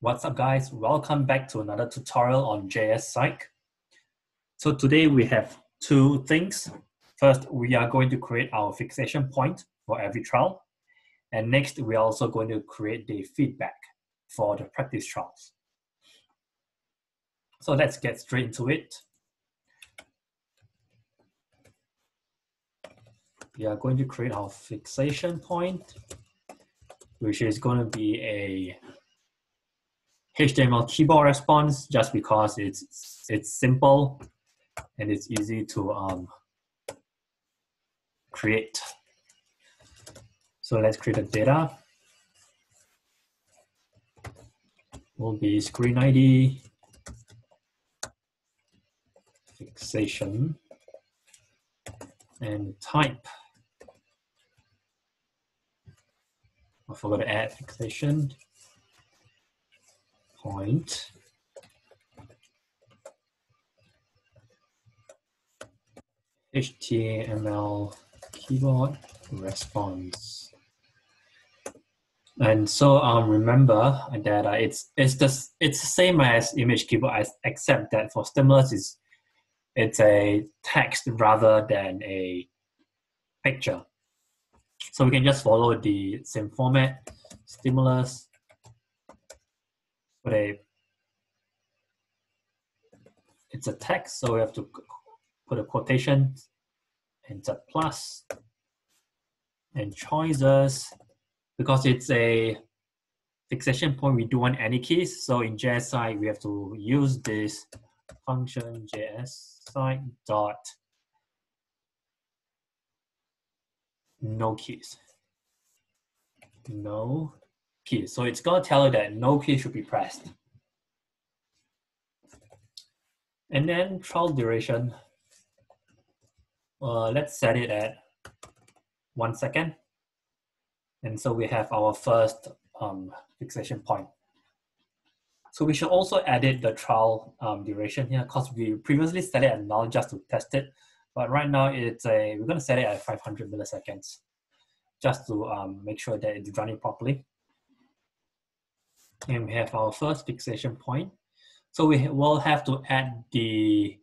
What's up guys? Welcome back to another tutorial on jsPsych. So today we have two things. First, we are going to create our fixation point for every trial. And next, we're also going to create the feedback for the practice trials. So let's get straight into it. We are going to create our fixation point, which is going to be a HTML keyboard response just because it's it's simple and it's easy to um, create. So let's create a data. Will be screen ID, fixation, and type. I forgot to add fixation point. HTML keyboard response. And so um, remember that uh, it's it's just it's the same as image keyboard as, except that for stimulus is it's a text rather than a picture. So we can just follow the same format, stimulus, put a, it's a text, so we have to put a quotation and a plus and choices because it's a fixation point we do want any keys. So in jsPsych we have to use this function JS jsPsych dot no keys. No keys so it's going to tell you that no key should be pressed and then trial duration uh, let's set it at one second. And so we have our first um, fixation point. So we should also edit the trial um, duration here because we previously set it at null just to test it. But right now it's a, we're gonna set it at 500 milliseconds just to um, make sure that it's running properly. And we have our first fixation point. So we will have to add the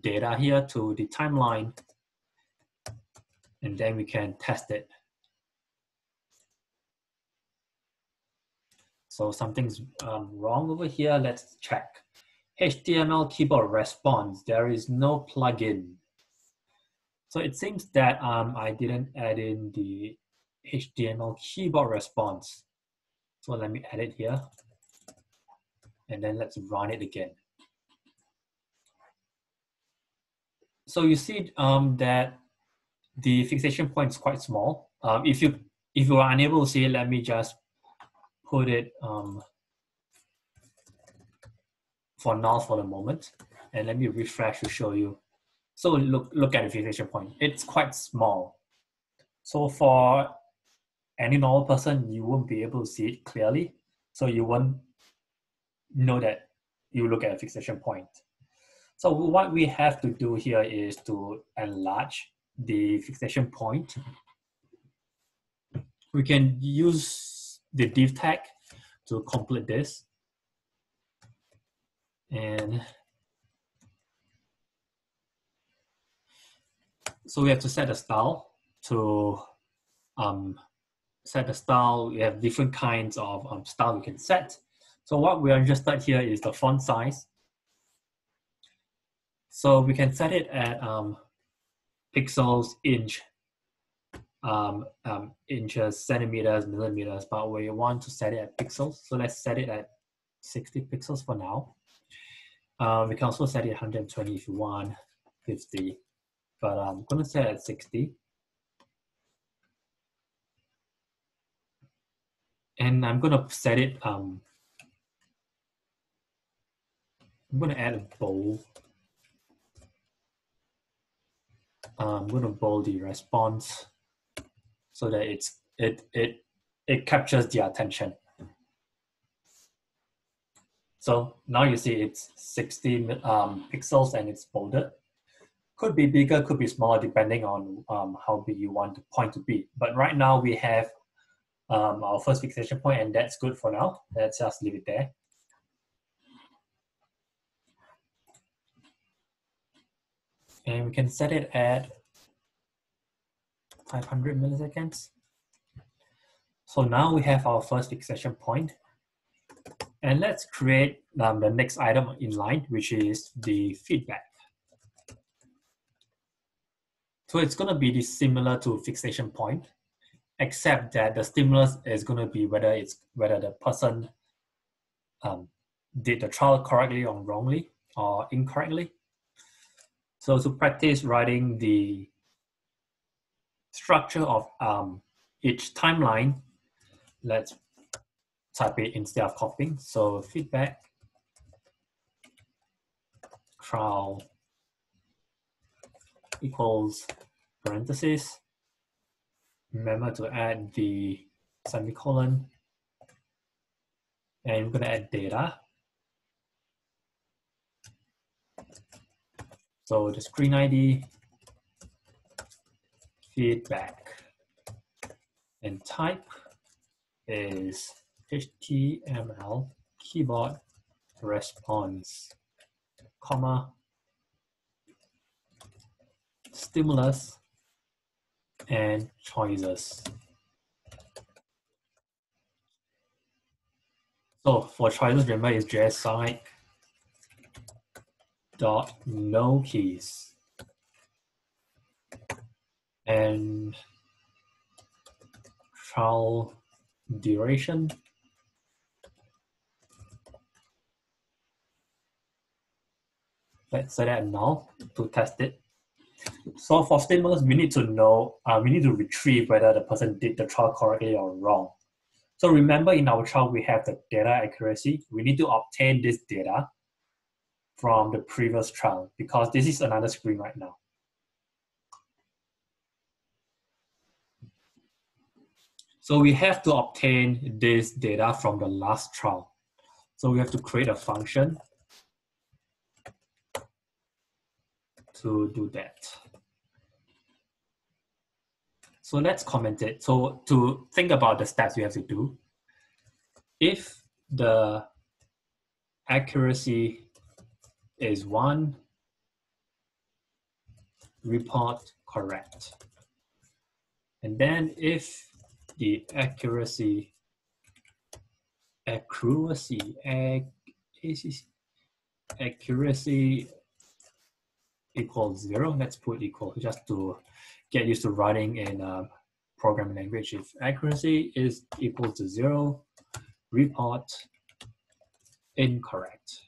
data here to the timeline and then we can test it. So something's um, wrong over here. Let's check. HTML keyboard response. There is no plugin. So it seems that um, I didn't add in the HTML keyboard response. So let me add it here. And then let's run it again. So you see um, that the fixation point is quite small. Um, if you if you are unable to see it, let me just put it um, for null for the moment, and let me refresh to show you. So look look at the fixation point. It's quite small. So for any normal person, you won't be able to see it clearly. So you won't know that you look at a fixation point. So what we have to do here is to enlarge the fixation point, we can use the div tag to complete this. And so we have to set the style to um, set the style. We have different kinds of um, style we can set. So what we are interested here is the font size. So we can set it at um, pixels, inch, um, um, inches, centimeters, millimeters, but we want to set it at pixels. So let's set it at 60 pixels for now. Uh, we can also set it 120 if you want, 50, but I'm gonna set it at 60. And I'm gonna set it, um, I'm gonna add a bold I'm going to bold the response so that it's it it it captures the attention. So now you see it's 60 um, pixels and it's bolded. Could be bigger, could be smaller, depending on um, how big you want the point to be. But right now we have um, our first fixation point and that's good for now. Let's just leave it there. And we can set it at 500 milliseconds. So now we have our first fixation point. And let's create um, the next item in line, which is the feedback. So it's going to be similar to fixation point, except that the stimulus is going to be whether it's whether the person um, did the trial correctly or wrongly or incorrectly. So to practice writing the structure of um, each timeline, let's type it instead of copying. So feedback, trial equals parentheses. Remember to add the semicolon. And we're going to add data. So the screen ID, feedback, and type is HTML keyboard response, comma, stimulus, and choices. So for choices, remember is JSPsych dot no keys. And trial duration. Let's set that null to test it so for stimulus, we need to know, uh, we need to retrieve whether the person did the trial correctly or wrong. So remember in our trial, we have the data accuracy. We need to obtain this data from the previous trial because this is another screen right now. So we have to obtain this data from the last trial. So we have to create a function to do that. So let's comment it. So to think about the steps we have to do, if the accuracy is one, report correct. And then if the accuracy, accuracy, accuracy equals zero, let's put equal just to get used to writing in a programming language. If accuracy is equal to zero, report incorrect.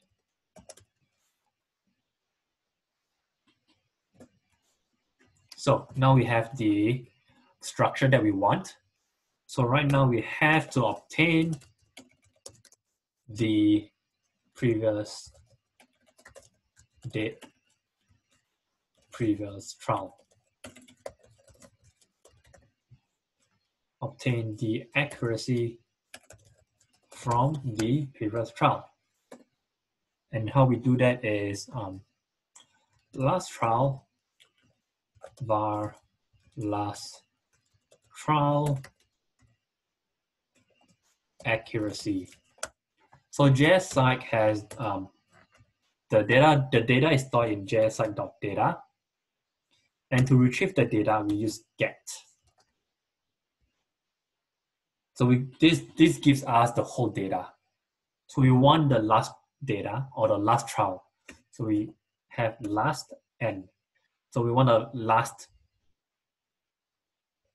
So now we have the structure that we want. So right now we have to obtain the previous date previous trial. Obtain the accuracy from the previous trial. And how we do that is um, last trial var last trial accuracy. So JSPsych has um, the data. The data is stored in JSPsych.data, and to retrieve the data, we use get. So we, this, this gives us the whole data. So we want the last data or the last trial. So we have last n. So we want the last,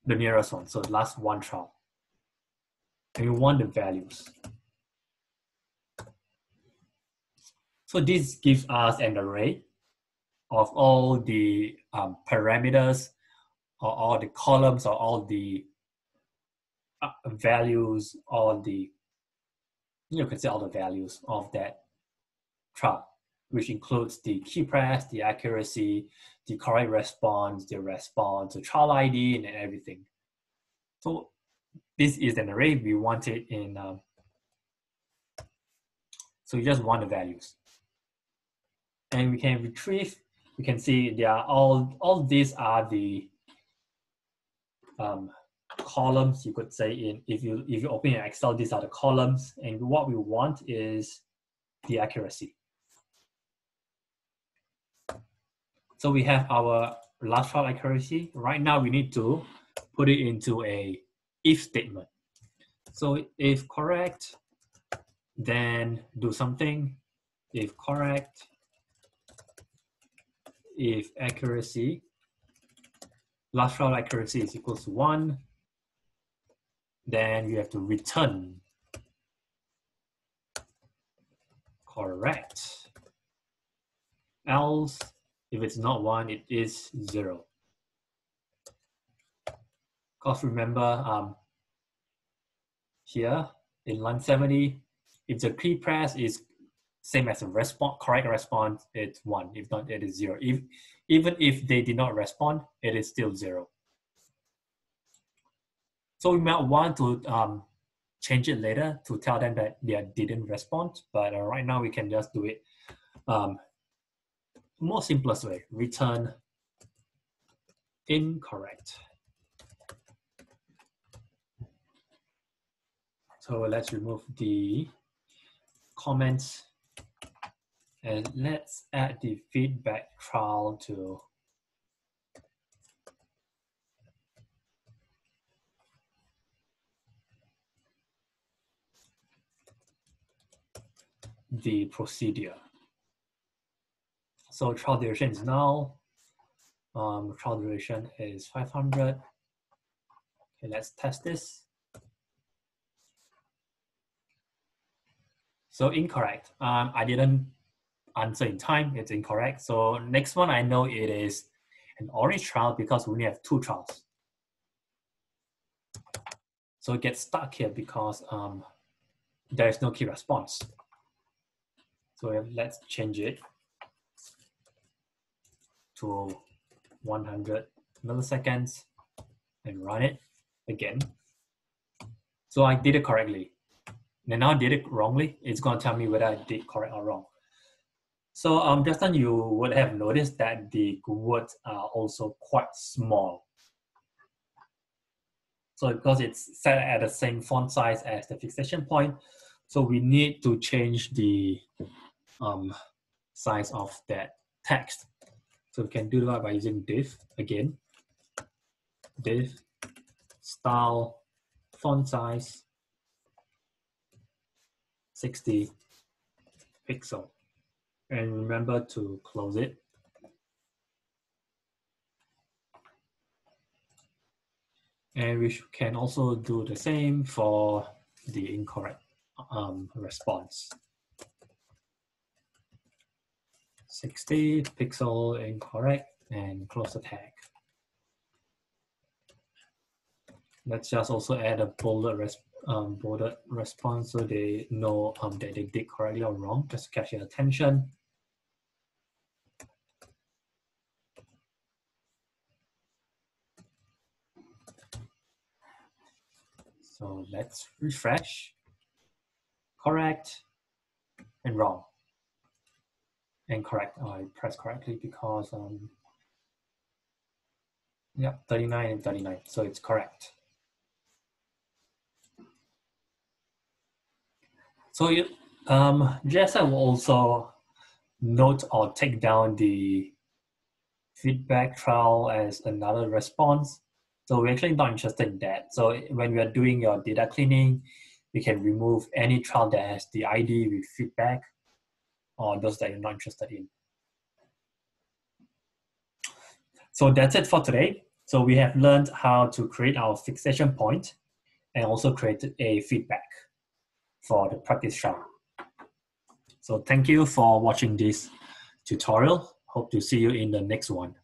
the nearest one. So last one trial. And we want the values. So this gives us an array of all the um, parameters or all the columns or all the uh, values, all the, you can say all the values of that trial, which includes the key press, the accuracy, the correct response, the response, the trial ID, and everything. So this is an array we want it in, um, so you just want the values. And we can retrieve you can see there are all all these are the um, columns, you could say in if you if you open your Excel, these are the columns, and what we want is the accuracy. So we have our last trial accuracy. Right now we need to put it into a if statement. So if correct, then do something. If correct, if accuracy, last trial accuracy is equals to one, then you have to return correct. Else, if it's not one, it is zero. Because remember, um, here in line 70, if the key press is same as a response, correct response, it's one. If not, it is zero. If, even if they did not respond, it is still zero. So we might want to um, change it later to tell them that they didn't respond. But uh, right now we can just do it um, more simplest way, return incorrect. So let's remove the comments and let's add the feedback trial to the procedure. So trial duration is now, um, trial duration is 500. Okay, let's test this. So incorrect. Um, I didn't answer in time. It's incorrect. So next one I know it is an orange trial because we only have two trials. So it gets stuck here because um, there is no key response. So let's change it to 100 milliseconds and run it again. So I did it correctly. And now I did it wrongly. It's going to tell me whether I did correct or wrong. So um, just then you would have noticed that the words are also quite small. So because it's set at the same font size as the fixation point, so we need to change the um, size of that text. So we can do that by using div again. Div style font size 60 pixel. And remember to close it. And we can also do the same for the incorrect um, response. 60 pixel incorrect and close the tag. Let's just also add a bolded, res um, bolded response so they know um, that they did correctly or wrong, just to catch your attention. So let's refresh, correct, and wrong and correct. I press correctly because, um, yeah, 39 and 39, so it's correct. So you, um, jsPsych will also note or take down the feedback trial as another response. So we're actually not interested in that. So when we are doing your data cleaning, we can remove any trial that has the ID with feedback or those that you're not interested in. So that's it for today. So we have learned how to create our fixation point and also create a feedback for the practice trial. So thank you for watching this tutorial. Hope to see you in the next one.